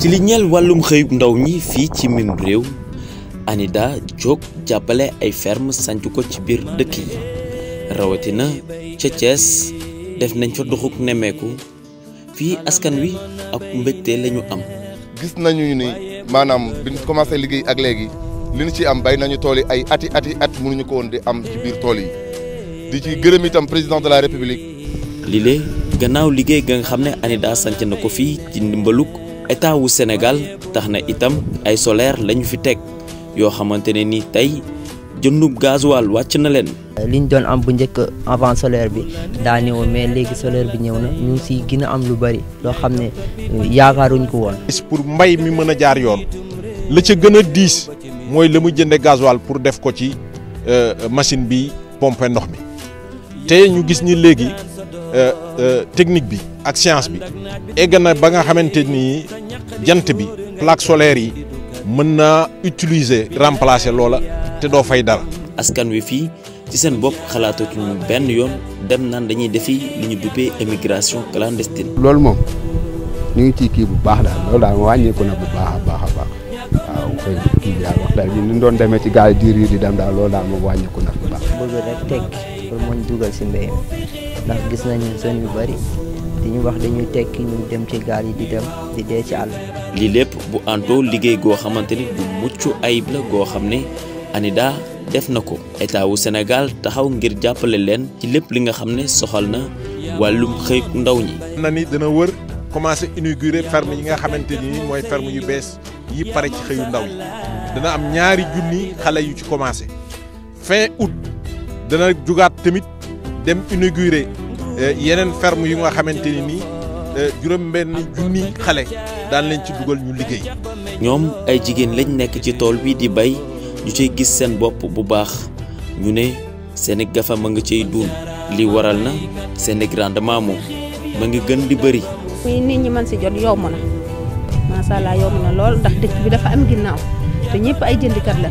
ci li ñeel wàllum xëyub ndaw ñi fii ci mim réew ANIDA jóg jàppale ay ferme sanc ko ci biir dëkk yi rawatina ca Thiès def nañ fa doxuk nemmeeku fii askan wi ak mbégte lañu am gis nañu ni maanaam bi ñu commencé liggéey ak léegi li ñu ci am bay nañu tool yi ay ati ati at mënuñu ko woon di am ci biir tool yi di ci gërëm itam président de la république lile gannaaw liggéey ga nga xam ne ANIDA sanc na ko fii ci ndimbalug état wu Sénégal tax na itam ay solaire lañu fi teg yoo xamante ne ni tey jëndub gasoil wàcc na leen. li ñu doon am bu njëkk avant solaire bi daa néew mais léegi solaire bi ñëw na ñu ngi siy gën a am lu bari loo xam ne yaakaaruñ ko woon. pour mbay mi mën a jaar yoon la ca gën a diis mooy la mu jënde gasoil pour def ko ci euh, machine bi pompe ndox mi. te ñu gis ni léegi euh, euh, technique bi ak science bi egg na ba nga xamante ni jant bi plaque solaire yi mën naa utiliser remplacer loola te doo fay dara. askan wi fii ci seen bopp xalaatatuñu benn yoon dem naan dañuy defi li ñu duppee émigration clandestine. loolu moom ñu ngi ciy kii bu baax daal loolu daal wàññeeku na bu baax a baax a baax. waaw kay kii daal wax daal ñun ñu doon demee ci gaal diir yi di dem daal loolu daal moom wàññeeku na bu baax. bëgg rek tekki pour mën dugal si mbéyam ndax gis nañu seen yu bari di ñu wax dañuy tekki ñu dem ci gaal yi di dem di dee ci àll. lii lépp bu àndoo liggéey goo xamante ni bu mucc ayib la goo xam ne ANIDA def na ko état wu Sénégal taxaw ngir jàppale leen ci lépp li nga xam ne soxal na wàllum xëy ndaw ñi. na ni dana wër commencé inauguré ferme yi nga xamante ni mooy ferme yu bees yi pare ci xëyu ndaw yi dana am ñaari junni xale yu ci commencé fin août dana jugaat tamit. dem inauguré euh, yeneen ferme yu nga xamante ni nii euh, juróom-benn junni xale daan leen ci dugal ñu liggéey. ñoom ay jigéen lañ nekk ci tool bi di bay ñu ciy gis seen bopp bu baax ñu ne seen i gafa ma nga ciy duun li waral na seen i rendement moom. ma ngi gën di bëri. muy nit ñi mën si jot yomb na macha allah yomb na lool ndax dëkk bi dafa am ginnaaw te ñëpp ay jëndikat la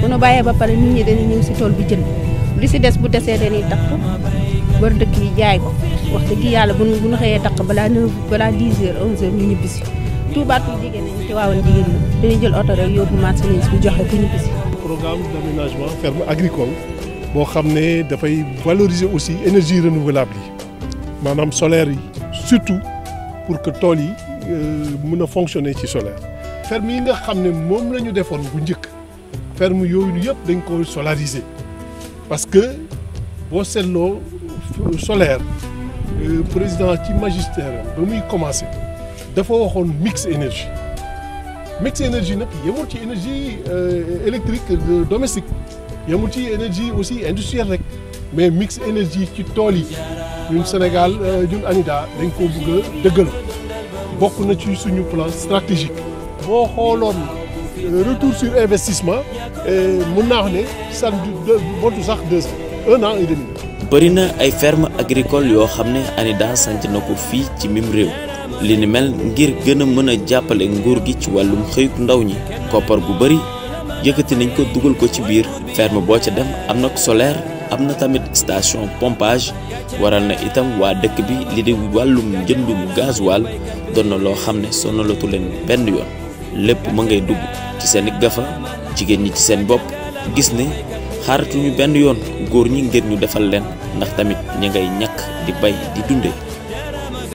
bu nu bàyyee ba pare nit ñi dañuy ñëw si tool bi jënd li si des bu desee dañuy takk bër dëkk yi jaay ko wax dëgg yàlla bu nu bu nu xëyee takk balaa 9 balaa 10 heures 11 heures ñu ñibbi si tuubaat yu jigéen ñi ci waawoon jigéen ñi dañuy jël oto rek yóbbu marchandise bi joxe ku ñibbi si. programme d'aménagement ferme agricole boo xam ne dafay valoriser aussi énergie renouvelable yi. maanaam solaire yi surtout pour que tool yi euh, mën a fonctionner ci solaire ferme yi nga xam ne moom la ñu defoon bu njëkk ferme yooyu yëpp dañ ko solariser parce que boo seetloo solaire euh, président ci magistère ba muy commencé dafa waxoon mix énergie mix énergie nag yemul ci énergie euh, électrique domestique yemul ci énergie aussi industrielle rek mais mix énergie ci tool yi ñun Sénégal euh, ñun ANIDA dañ ko bëgg a dëggal bokk na ci suñu plan stratégique. boo xooloon euh, retour sur investissement euh, mun naa wax ne ça ne motu sax deux un an et demi. bëri na ay ferme agricole yoo xam ne ANIDA sanc na ko fii ci mim réew li ni mel ngir gën a mën a jàppale nguur gi ci wàllum xëyuk ndaw ñi koppar gu bëri yëkkati nañ ko dugal ko ci biir. ferme boo ca dem am na solaire am na tamit station pompage waral na itam waa dëkk bi li di wàllum njëndum gasoil doon na loo xam ne sonalatu leen benn yoon lépp ma ngay dugg ci seen gafa jigéen ñi ci seen bopp gis ne xaaratuñu benn yoon góor ñi ngir ñu defal leen ndax tamit ñi ngay ñàkk di bay di dunde